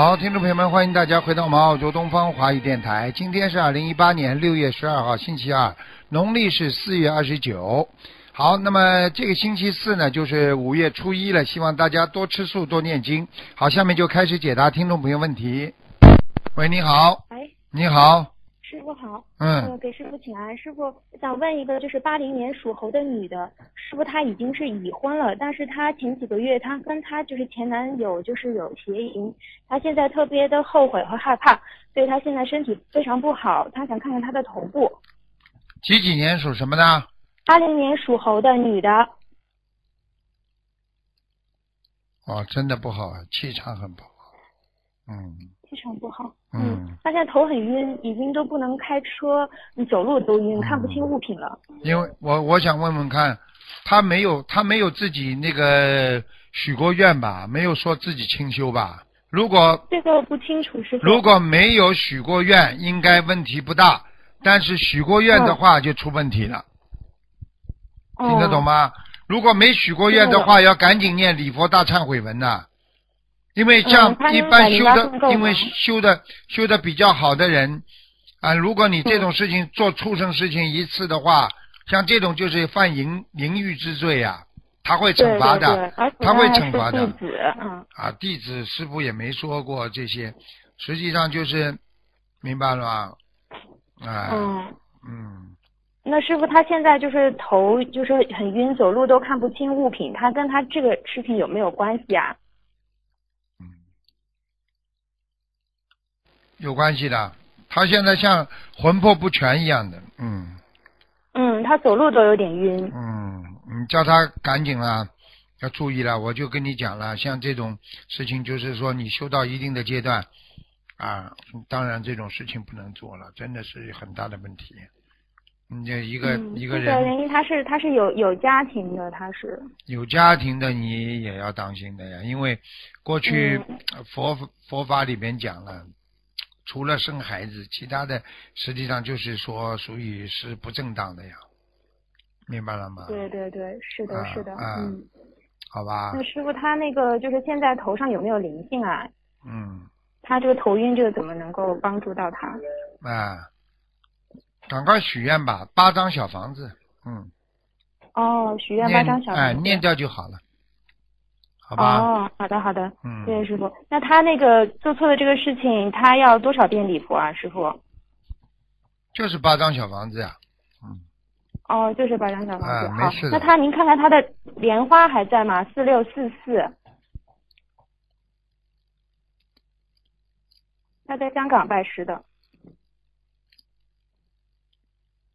好，听众朋友们，欢迎大家回到我们澳洲东方华语电台。今天是二零一八年六月十二号，星期二，农历是四月二十九。好，那么这个星期四呢，就是五月初一了，希望大家多吃素，多念经。好，下面就开始解答听众朋友问题。喂，你好，喂，你好，师傅好，嗯呃，给师傅请安。师傅想问一个，就是八零年属猴的女的，师傅她已经是已婚了，但是她前几个月她跟她就是前男友就是有邪淫，她现在特别的后悔和害怕，所以她现在身体非常不好，她想看看她的头部。几几年属什么的？八零年属猴的女的，哦，真的不好，气场很不好。嗯气场不好。嗯，他现在头很晕，已经都不能开车，你走路都晕，看不清物品了。因为我我想问问看，他没有他没有自己那个许过愿吧？没有说自己清修吧？如果这个我不清楚，是。如果没有许过愿，应该问题不大。但是许过愿的话，就出问题了，哦听得懂？吗？如果没许过愿的话，要赶紧念礼佛大忏悔文呐。因为像一般修的因为修的修的比较好的人啊，如果你这种事情做畜生事情一次的话，像这种就是犯淫淫欲之罪呀、他会惩罚的。他会惩罚的弟子，嗯。啊，弟子师傅也没说过这些，实际上就是明白了吧？啊，嗯，嗯，那师傅他现在就是头就是很晕，走路都看不清物品，他跟他这个事情有没有关系啊？有关系的。他现在像魂魄不全一样的，嗯嗯，他走路都有点晕。嗯，你叫他赶紧啦，要注意了。我就跟你讲了，像这种事情，就是说你修到一定的阶段啊，当然这种事情不能做了，真的是很大的问题。你这一个、嗯，一个这个人原因他是他是有有家庭的，他是有家庭的，你也要当心的呀，因为过去佛佛法里边讲了，除了生孩子，其他的实际上就是说属于是不正当的呀，明白了吗？对对对，是的，啊是的，啊嗯。好吧那，师傅他那个就是现在头上有没有灵性啊？嗯他这个头晕这个怎么能够帮助到他？啊，赶快许愿吧，八张小房子，嗯，哦，许愿八张小哎房子。念掉就好了，好吧，哦，好的好的，嗯，谢谢师傅。那他那个做错的这个事情，他要多少遍礼佛啊，师傅？就是八张小房子呀，嗯，哦，就是八张小房子。啊没好那他您看看他的莲花还在吗？四六四四。他在香港拜师的。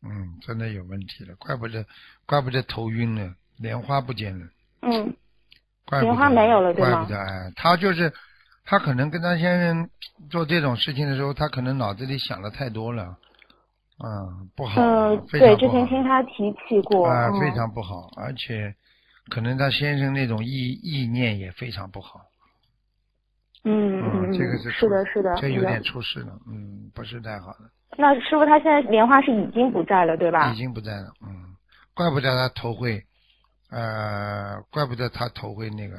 嗯，真的有问题了，怪不得，怪不得头晕了，莲花不见了，嗯，莲花没有了对吗？怪不得哎，他就是，他可能跟他先生做这种事情的时候，他可能脑子里想的太多了，嗯，不好，呃，对，之前听他提起过。啊、嗯、非常不好，而且可能他先生那种意意念也非常不好，嗯嗯，嗯，这个是是的，是的，是的。这有点出事了，嗯，不是太好的，那师傅他现在莲花是已经不在了，对吧？已？经不在了，嗯，怪不得他头会，呃，怪不得他头会那个，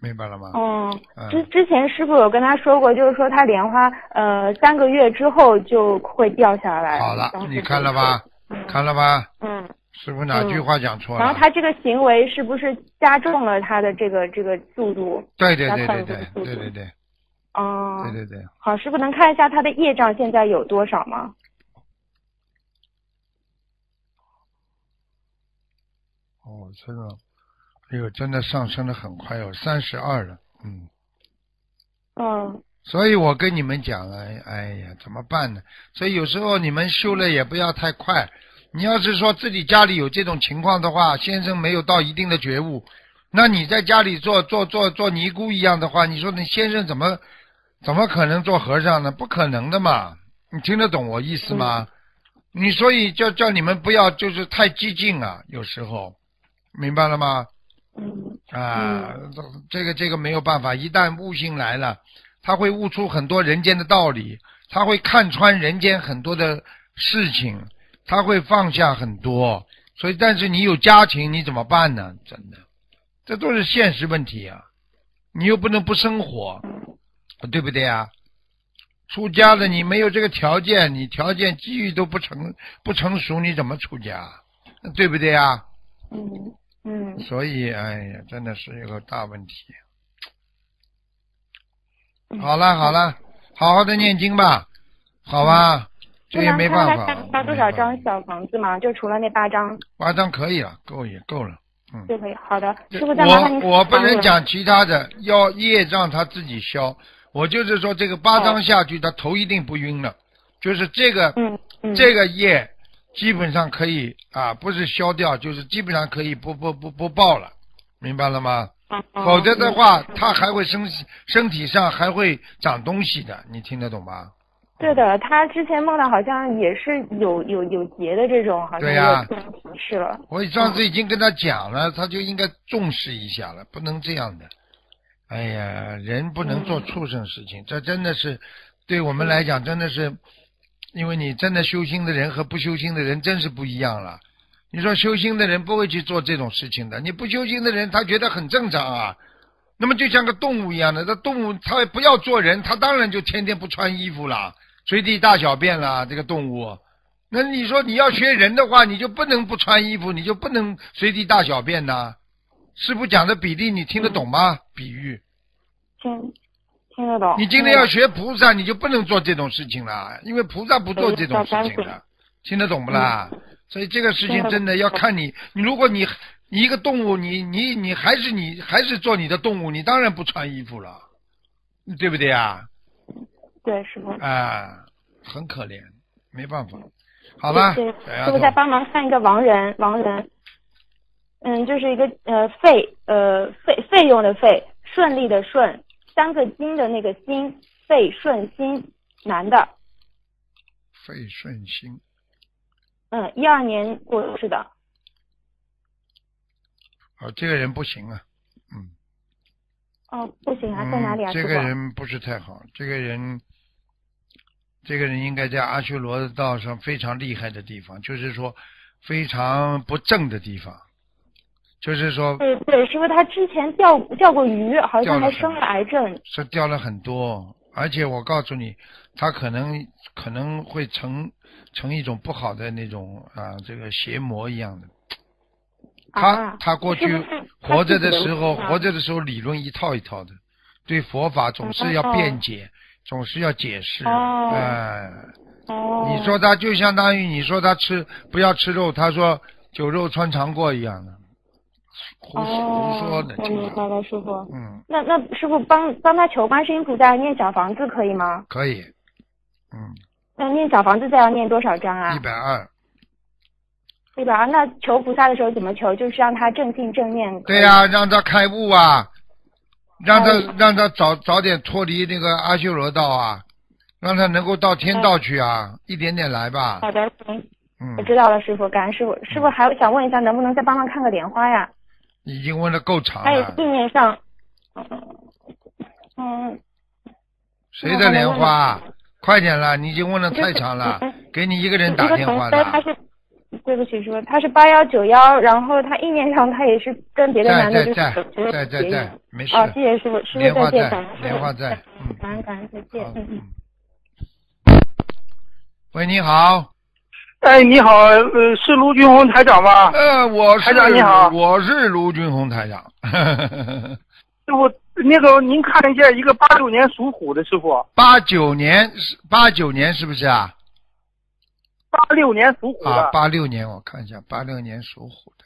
明白了吗？哦，嗯之之前师傅有跟他说过，就是说他莲花呃三个月之后就会掉下来。好了你看了吧？嗯看了吧？嗯，师傅哪句话讲错了？然后他这个行为是不是加重了他的这个这个速度？对对对对对对对对哦，对对对，好，师傅能看一下他的业障现在有多少吗？哦，真的，哎呦，真的上升的很快哦，三十二了，嗯。嗯所以我跟你们讲了，哎呀，怎么办呢？所以有时候你们修了也不要太快。你要是说自己家里有这种情况的话，先生没有到一定的觉悟，那你在家里做做做做尼姑一样的话，你说你先生怎么怎么可能做和尚呢？不可能的嘛！你听得懂我意思吗？你所以叫叫你们不要就是太激进啊，有时候明白了吗？嗯啊，这个这个没有办法，一旦悟性来了，他会悟出很多人间的道理，他会看穿人间很多的事情，他会放下很多。所以，但是你有家庭，你怎么办呢？真的，这都是现实问题啊！你又不能不生活，对不对啊？出家的你没有这个条件，你条件机遇都不成不成熟，你怎么出家？对不对啊？嗯嗯所以，哎呀，真的是一个大问题。嗯好了好了，好好的念经吧，好吧？这也没办法。发多少张小房子嘛？就除了那八张八张可以了，够也够了。嗯，就可以。好的，师傅再麻烦我我不能讲其他的，要业障他自己消。我就是说，这个八张下去，他头一定不晕了。就是这个嗯嗯这个业基本上可以啊，不是消掉，就是基本上可以不不不不报了，明白了吗？哦否则的话，嗯他还会身身体上还会长东西的，你听得懂吗？对的，他之前梦到好像也是有有有结的这种，好像对呀有这种提示了。我上次已经跟他讲了，他就应该重视一下了，不能这样的。哎呀，人不能做畜生事情，这真的是对我们来讲，真的是，因为你真的修心的人和不修心的人真是不一样了。你说修心的人不会去做这种事情的，你不修心的人他觉得很正常啊。那么就像个动物一样的，这动物它不要做人，它当然就天天不穿衣服了，随地大小便了。这个动物，那你说你要学人的话，你就不能不穿衣服，你就不能随地大小便呐。师傅讲的比例你听得懂吗？比喻，听听得懂。你今天要学菩萨，你就不能做这种事情了，因为菩萨不做这种事情的，听得懂不啦？所以这个事情真的要看你，你如果你你一个动物，你你你还是你还是做你的动物，你当然不穿衣服了，对不对啊？对师傅。啊，很可怜，没办法。好吧，对，小丫师傅再，帮忙看一个亡人，亡人，嗯，就是一个呃费呃费费用的费，顺利的顺，三个金的那个金，费顺心，男的，费顺心，嗯，一二年过世的，啊，这个人不行啊，嗯。哦，不行啊，在哪里啊，嗯？这个？人不是太好，这个人，这个人应该在阿修罗道上非常厉害的地方，就是说非常不正的地方，就是说对对，师傅他之前钓钓过鱼，好像还生了癌症。是钓了很多，而且我告诉你，他可能可能会成成一种不好的那种啊，这个邪魔一样的。他啊他过去活着的时候，啊活着的时候理论一套一套的，对佛法总是要辩解，总是要解释。哦，你说他就相当于你说他吃不要吃肉，他说酒肉穿肠过一样的，胡哦，胡说的，我经常明白了，师傅。嗯，那那师傅帮帮他求观世音菩萨念小房子可以吗？可以，嗯，那念小房子再要念多少章啊一？百二，一百二？那求菩萨的时候怎么求？就是让他正信正念。对呀、让他开悟啊，让他哦让他早早点脱离那个阿修罗道啊，让他能够到天道去啊，一点点来吧，好的，行，嗯我，知道了，师傅，感恩师傅。师傅还想问一下，能不能再帮忙看个莲花呀？已经问的够长了，还有意念上，嗯，谁的莲花？快点啦，你已经问的太长了嗯，给你一个人打电话的，同学他是，对不起，师傅，他是八幺九幺，然后他意念上他也是跟别的在男的在就是在在在在，没事，哦，谢谢师傅，师傅再见，莲花在莲花在嗯。感恩感恩再见好，嗯。嗯。喂，你好，哎，你好，呃，是卢军红台长吗？呃，我是台长你好。我是卢军红台长，师傅，那个您看一下一个八九年属虎的师傅，八九年是八九年是不是啊？八六年属虎啊，的，八六年我看一下，八六年属虎的，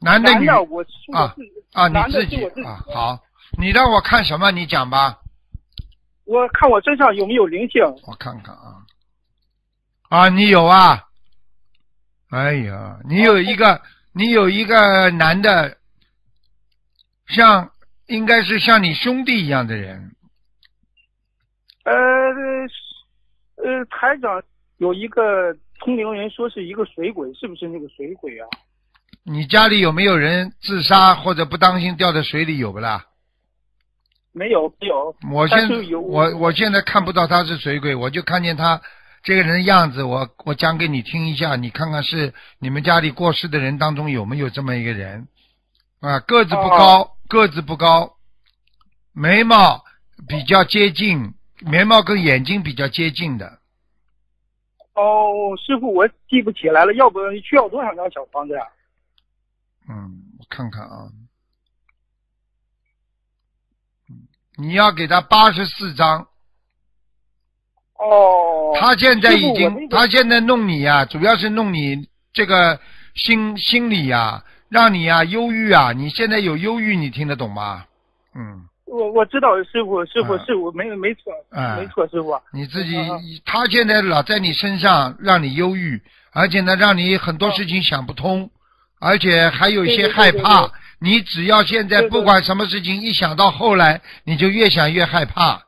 男的女男的，我啊啊，你自己。啊，好，你让我看什么？你讲吧，我看我身上有没有灵性？我看看啊，啊，你有啊，哎呀，你有一个，你有一个男的，像应该是像你兄弟一样的人，呃呃，台长有一个通灵人说是一个水鬼，是不是那个水鬼啊？你家里有没有人自杀或者不当心掉在水里有不啦？没有没有，我现我我现在看不到他是水鬼，我就看见他这个人的样子，我我讲给你听一下，你看看是你们家里过世的人当中有没有这么一个人啊？个子不高，个子不高，眉毛比较接近，眉毛跟眼睛比较接近的。哦，师傅，我记不起来了，要不需要多少张小房子呀？嗯，我看看啊，嗯，你要给他八十四张。哦。他现在已经，那个他现在弄你呀、主要是弄你这个心心理呀、让你呀、忧郁啊。你现在有忧郁，你听得懂吗？嗯，我我知道，师傅，师傅啊是我没没错，啊没错，师傅。你自己啊，他现在老在你身上让你忧郁，而且呢，让你很多事情想不通，而且还有一些害怕对对对。你只要现在不管什么事情，一想到后来，你就越想越害怕。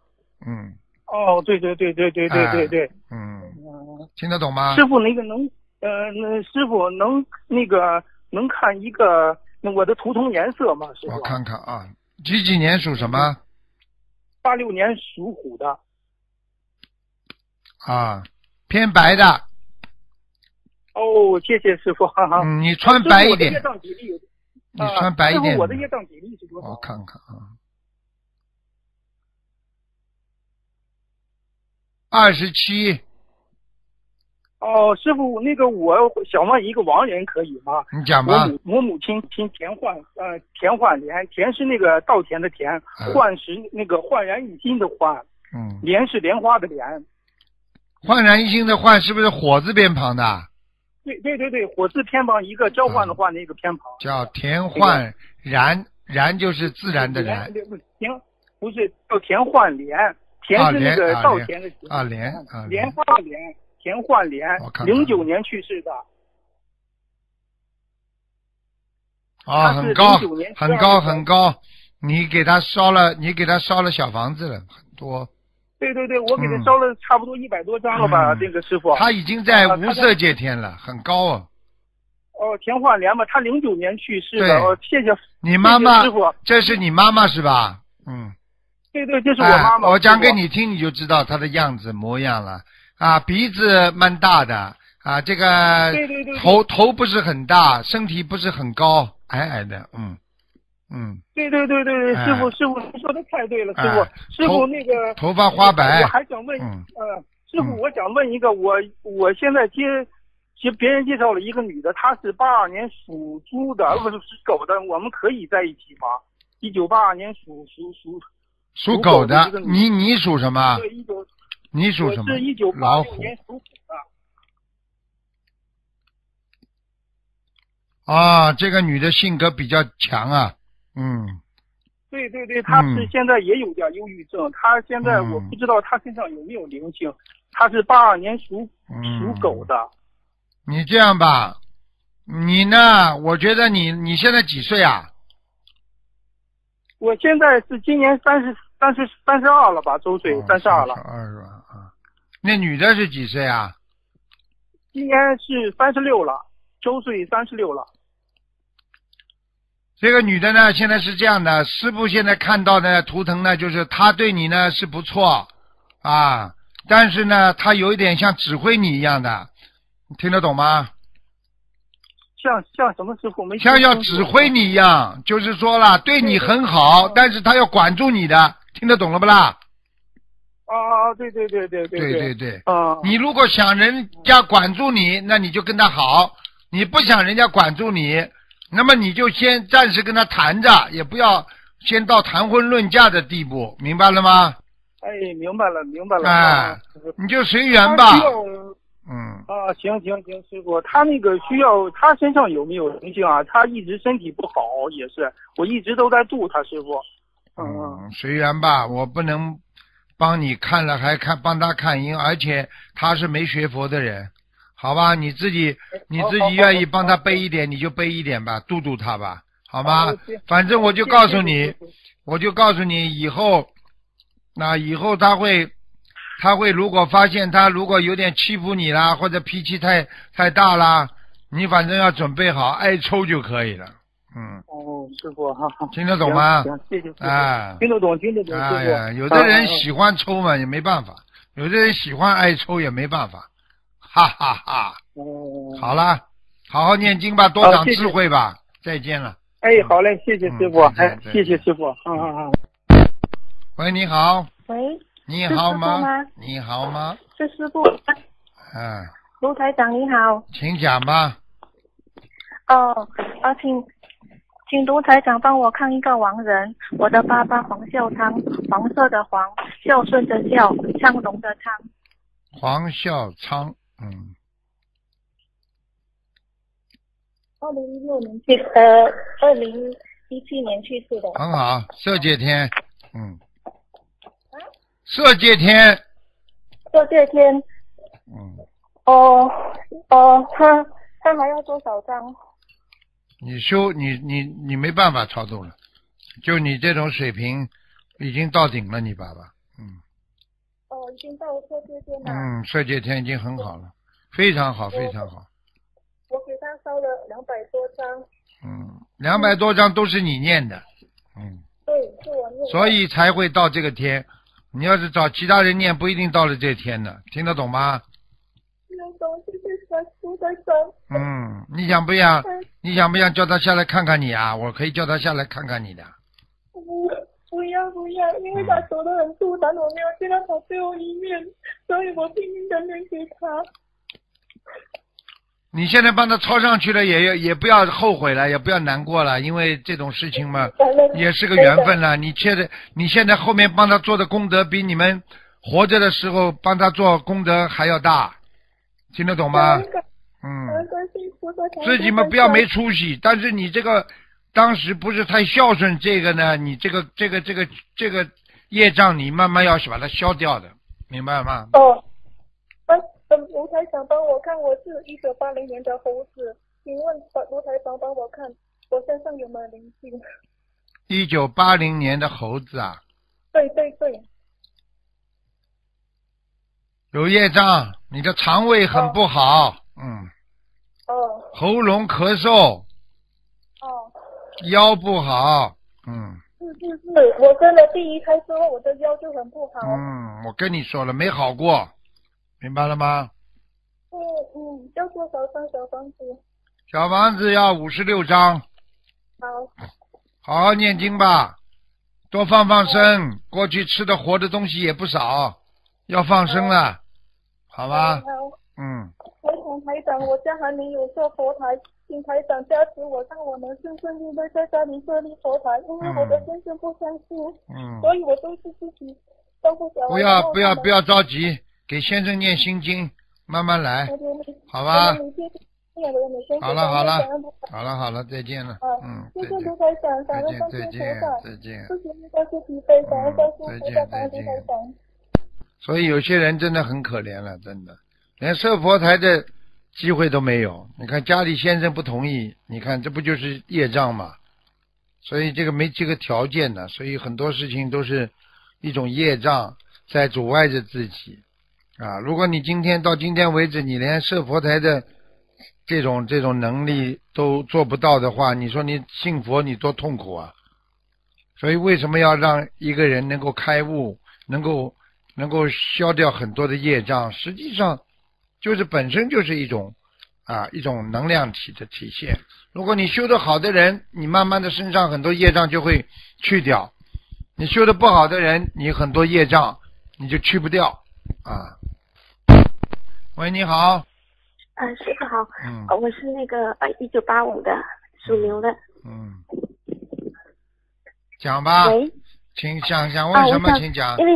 嗯哦，对对对对对对对对。嗯，嗯，听得懂吗？师傅那个能，呃，那师傅能那个能看一个那我的图腾颜色吗？师傅我，看看啊，几几年属什么八六年属虎的。啊？偏白的，哦，谢谢师傅，哈哈。嗯，你穿白一点，你穿白一点傅我的业障比例是多少？我看看啊，二十七，哦，师傅，那个我想问一个亡人可以吗？你讲吧。我母我母亲听田焕，呃，田焕莲，田是那个稻田的田，嗯焕是那个焕然一新的焕，嗯，莲是莲花的莲。焕然一新的焕是不是火字边旁的？对对对对，火字偏旁一个交换的换的一个偏旁。叫田焕然，然就是自然的然莲不是田不是叫田焕莲，田啊是那个稻田的田啊莲啊莲花的莲，田焕莲零九年去世的。啊，很高，很高，很高。你给他烧了，你给他烧了小房子了，很多。对对对，我给他嗯烧了差不多一百多张了吧，嗯这个师傅。他已经在无色界天了，很高啊。哦，田焕莲嘛，他零九年去世的。哦，谢谢。你妈妈师傅，这是你妈妈是吧？嗯。对对，就是我妈妈。哎我讲给。你听，你就知道她的样子模样了。啊，鼻子蛮大的啊，这个对对对对头头不是很大，身体不是很高，矮矮的，嗯嗯，对对对对对，哎师傅师傅，您说的太对了，师哎傅师傅那个头发花白我还想问，嗯呃，师傅，嗯我想问一个，我我现在接。接别人介绍了一个女的，她是八二年属猪的，呃不是属狗的，我们可以在一起吗？一九八二年属属属属狗的你你属什么？你属什么是一九？八老虎。啊，这个女的性格比较强啊，嗯，对对对，她是嗯现在也有点忧郁症，她现在嗯我不知道她身上有没有灵性。她是八二年属嗯属狗的，你这样吧，你呢？我觉得你你现在几岁啊？我现在是今年三十三十三十二了吧，周岁三十二了。二是吧？啊，那女的是几岁啊？今年是三十六了，周岁三十六了。这个女的呢，现在是这样的，师傅现在看到的图腾呢，就是她对你呢是不错啊，但是呢，她有一点像指挥你一样的，你听得懂吗？像像什么师傅没？像要指挥。你一样，就是说了，对你很好，但是她要管住你的，听得懂了不啦？啊，对对对对对对对。对。啊。你如果想人家管住你，那你就跟他好；你不想人家管住你，那么你就先暂时跟他谈着，也不要先到谈婚论嫁的地步，明白了吗？哎，明白了明白了。哎啊你就随缘吧嗯，啊，行行行，师傅，他那个需要，他身上有没有灵性啊？他一直身体不好，也是，我一直都在度他师傅。嗯随缘吧，我不能帮你看了还看帮他看，因而且他是没学佛的人，好吧？你自己你自己愿意帮他背一点，你就背一点吧，度度他吧，好吗？反正我就告诉你我就告诉你，以后，那以后他会，他会如果发现他如果有点欺负你啦，或者脾气太太大啦，你反正要准备好挨抽就可以了。嗯，哦，师傅，哈哈，听得懂吗行，谢谢师傅，啊听得懂，听得懂，哎呀，有的人啊喜欢抽嘛，也没办法；有的人喜欢爱抽，也没办法。哈哈哈哦，好了，好好念经吧，多长智慧吧。再见了。哎，好嘞，谢谢师傅，哎谢谢师傅，嗯嗯嗯。喂，你好，喂，你好吗吗？你好吗？是师傅，嗯，卢台长你好。请讲吧。哦，啊，请请卢台长帮我看一个亡人，我的爸爸黄孝昌，黄色的黄，孝顺的孝，昌隆的昌。黄孝昌，嗯，二零一六年去，呃，二零一七年去世的。很好，色界天，嗯，啊色界天，色界天，嗯，哦哦，他他还要多少张？你修你你你没办法超度了，就你这种水平已经到顶了，你爸爸，嗯哦，已经到色界天了。嗯，色界天已经很好了，非常好，非常好，我给他烧了两百多张。嗯，两百多张都是你念的，嗯，对，是我念。所以才会到这个天。你要是找其他人念，不一定到了这天呢，听得懂吗？嗯，你想不想？你想不想叫他下来看看你啊？我可以叫他下来看看你的。不不要不要，因为他走得很突然，我没有见到他最后一面，所以我拼命的念给他。你现在帮他抄上去了，也也也不要后悔了，也不要难过了，因为这种事情嘛，也是个缘分了。你现在你现在后面帮他做的功德，比你们活着的时候帮他做功德还要大，听得懂吗？嗯，自己嘛不要没出息，但是你这个当时不是太孝顺，这个呢，你这个这个这个这个业障，你慢慢要把它消掉的，明白吗？哦，呃呃，卢台长帮我看，我是一九八零年的猴子，请问把卢台长帮我看，我身上有没有灵性？一九八零年的猴子啊，对对对，有业障，你的肠胃很不好，嗯，哦。喉咙咳嗽，哦，腰不好，嗯。是是是，我生了第一胎之后，我的腰就很不好。嗯，我跟你说了，没好过，明白了吗？嗯嗯，要多少张小房子？小房子要五十六张，好，好好念经吧，多放放生。过去吃的活的东西也不少，要放生了，好吧？嗯，台长台长，我家还没有设佛台，请台长加持我，让我能顺顺利利在家里设立佛台，因为我的先生不相信，嗯，所以我都是自己照顾小孩。不要不要不要着急，给先生念心经，慢慢来，好吧？好了好了好了好了，再见了，嗯，谢再见谢卢台长，感再见恩观世再见。谢谢你感谢疲惫，感恩观世音再见再见感恩卢台长。所以有些人真的很可怜了，真的，连设佛台的机会都没有。你看家里先生不同意，你看这不就是业障吗？所以这个没这个条件的，所以很多事情都是一种业障在阻碍着自己啊。如果你今天到今天为止，你连设佛台的这种这种能力都做不到的话，你说你信佛你多痛苦啊！所以为什么要让一个人能够开悟，能够能够消掉很多的业障？实际上就是本身就是一种啊一种能量体的体现。如果你修得好的人，你慢慢的身上很多业障就会去掉；你修得不好的人，你很多业障你就去不掉啊。喂，你好，呃，师傅好，嗯呃我是那个呃一九八五的属牛的，嗯，讲吧，喂，请想想啊，问什么，请讲因。为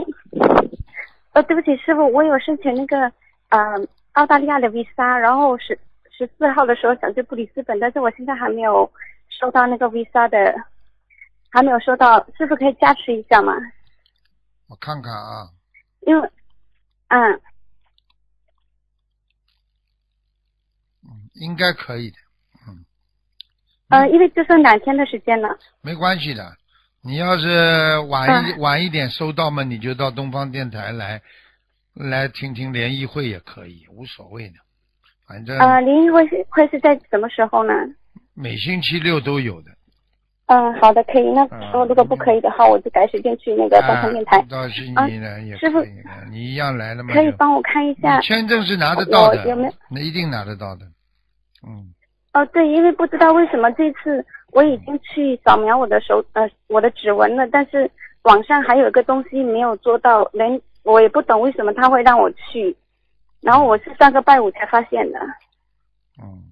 呃对不起师傅，我有申请那个呃澳大利亚的 visa，然后十十四号的时候想去布里斯本，但是我现在还没有收到那个 visa 的，还没有收到，师傅可以加持一下吗？我看看啊，因为嗯嗯，应该可以的，嗯呃因为就剩两天的时间了，没关系的。你要是晚一、嗯晚一点收到嘛，你就到东方电台来来听听联谊会也可以，无所谓的。反正呃联谊会是会是在什么时候呢？每星期六都有的。嗯，好的，可以。那嗯时候如果不可以的话，我就改时间去那个东方电台啊。到悉尼呢、也师傅可以的，你一样来了吗。可以帮我看一下签证是拿得到的有没有，那一定拿得到的。嗯，哦，对，因为不知道为什么这次我已经去扫描我的手呃我的指纹了，但是网上还有一个东西没有做到，连我也不懂为什么他会让我去，然后我是上个拜五才发现的。嗯，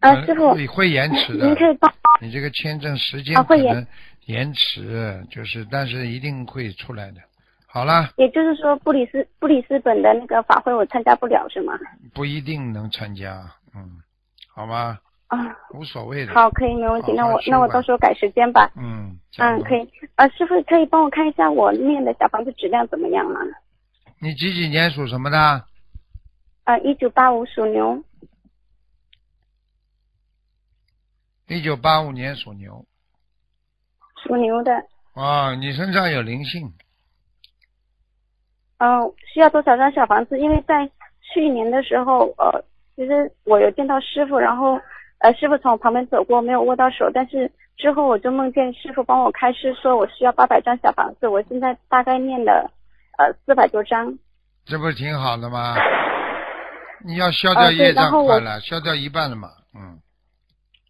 啊，师傅，会会延迟的您。可以帮你这个签证时间啊会延可能延迟，就是但是一定会出来的。好了，也就是说布里斯布里斯本的那个法会我参加不了是吗？不一定能参加，嗯，好吗？啊，无所谓的。好，可以，没问题。那我那我到时候改时间吧。嗯，嗯，可以。呃，师傅可以帮我看一下我念的小房子质量怎么样吗？你几几年属什么的？啊，一九八五属牛，一九八五年属牛。属牛的。哦，你身上有灵性，嗯、需要多少张小房子？因为在去年的时候，呃，其实我有见到师傅，然后呃，师傅从我旁边走过，没有握到手，但是之后我就梦见师傅帮我开示，说我需要八百张小房子，我现在大概念了呃四百多张。这不是挺好的吗？你要消掉业障快了，消掉一半了嘛，嗯，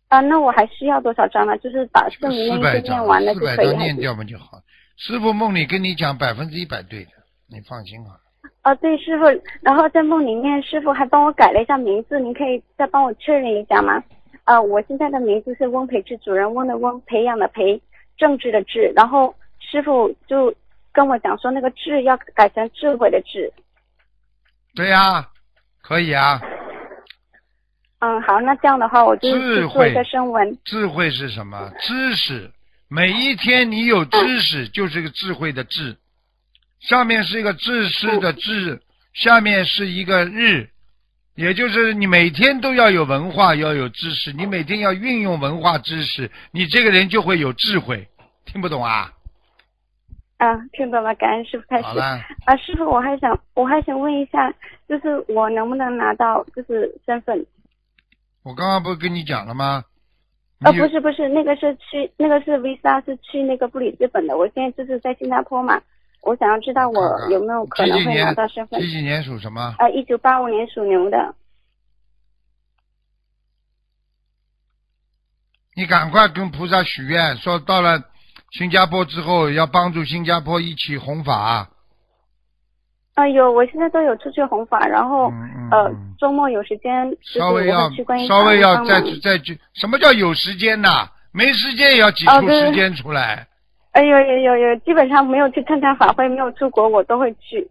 啊、那我还需要多少张呢？就是把圣灵四百念完了，就四百可以还是？张念掉嘛就好。师傅梦里跟你讲百分之一百对的，你放心好了。哦，对，师傅，然后在梦里面，师傅还帮我改了一下名字，您可以再帮我确认一下吗？呃，我现在的名字是翁培智，主人翁的翁，培养的培，政治的治。然后师傅就跟我讲说，那个智要改成智慧的智。对呀、可以啊。嗯，好，那这样的话，我就智慧去做一个声纹。智慧是什么？知识。每一天你有知识，就是个智慧的智。上面是一个知识的智，下面是一个日，也就是你每天都要有文化，要有知识，你每天要运用文化知识，你这个人就会有智慧。听不懂啊？啊，听懂了，感恩师傅开始。啊，师傅，我还想我还想问一下，就是我能不能拿到就是身份？我刚刚不是跟你讲了吗？呃，你有不是不是，那个是去那个是 Visa 是去那个布里斯本的，我现在就是在新加坡嘛，我想要知道我有没有可能会拿到身份。几几年属什么？呃，一九八五年属牛的，你赶快跟菩萨许愿，说到了新加坡之后要帮助新加坡一起弘法。啊、有，我现在都有出去弘法，然后、嗯嗯呃嗯周末有时间，稍微要会去观音稍微要再再去，什么叫有时间呐？没时间也要挤出时间出来。哎呦有有有，基本上没有去参加法会，没有出国，我都会去。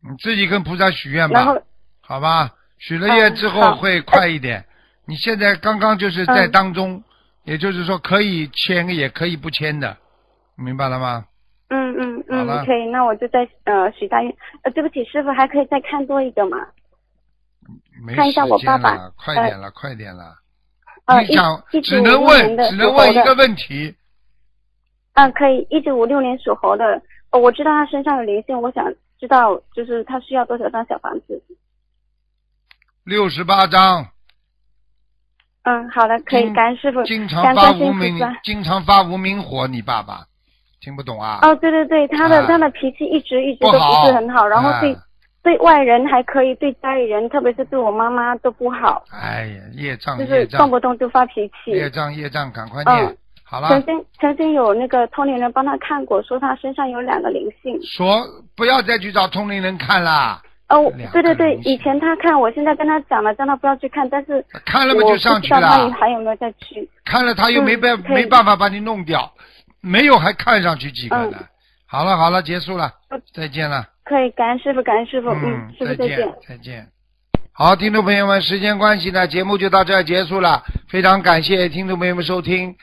你自己跟菩萨许愿吧然后，好吧？许了愿之后会快一点。你现在刚刚就是在嗯当中，也就是说可以签也可以不签的，明白了吗？嗯嗯嗯，可以，那我就在呃许大愿。呃，对不起，师傅，还可以再看多一个吗？没看一下我爸爸，快点了，快点了。呃，你想一只能问，只能问一个问题。嗯，可以，一九五六年属猴的，哦，我知道他身上有灵性，我想知道就是他需要多少张小房子。六十八张，嗯，好的，可以，经感恩师傅，经常感发无名，经常发无名火，你爸爸听不懂啊？哦，对对对，他的、啊他的脾气一直一直都不是很好，然后对、啊对外人还可以，对家里人，特别是对我妈妈都不好，哎呀，业障就是动不动就发脾气。业障业障，赶快念嗯。好了曾，经曾经有那个通灵人帮他看过，说他身上有两个灵性。说不要再去找通灵人看了，哦，对对对以前他看，我现在跟他讲了，叫他不要去看，但是看了嘛就上去了，还有没有再去。看了他又没办嗯没办法把你弄掉，没有还看上去几个呢嗯。好了好了，结束了嗯，再见了。可以，感恩师傅，感恩师傅，嗯，师傅再见再见。再见。好，听众朋友们，时间关系呢，节目就到这儿结束了。非常感谢听众朋友们收听。